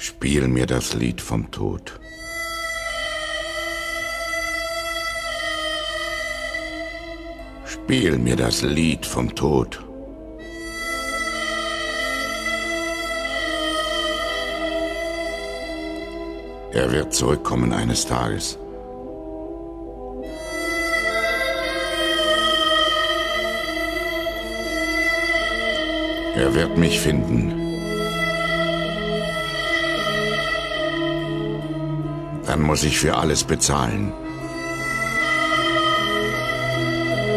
Spiel mir das Lied vom Tod. Spiel mir das Lied vom Tod. Er wird zurückkommen eines Tages. Er wird mich finden. Dann muss ich für alles bezahlen.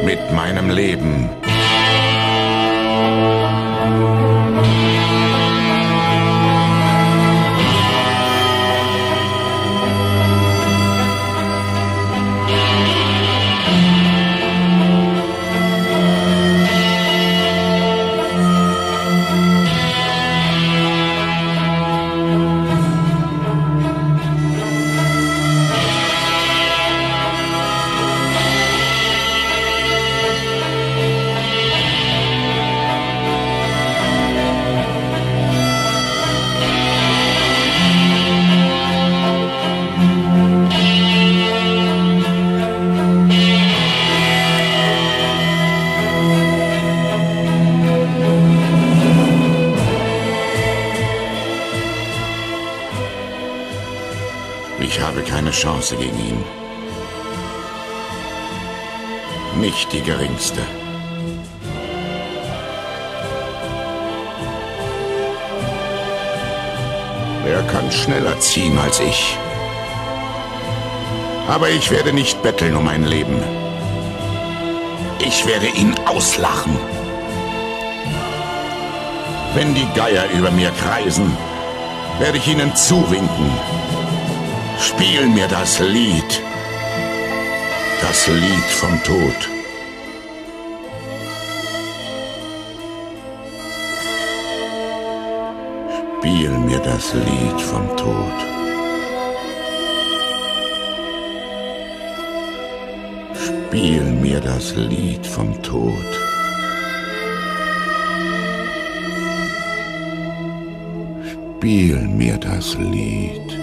Mit meinem Leben. Ich habe keine Chance gegen ihn. Nicht die geringste. Er kann schneller ziehen als ich. Aber ich werde nicht betteln um mein Leben. Ich werde ihn auslachen. Wenn die Geier über mir kreisen, werde ich ihnen zuwinken. Spiel mir das Lied. Das Lied vom Tod. Spiel mir das Lied vom Tod. Spiel mir das Lied vom Tod. Spiel mir das Lied.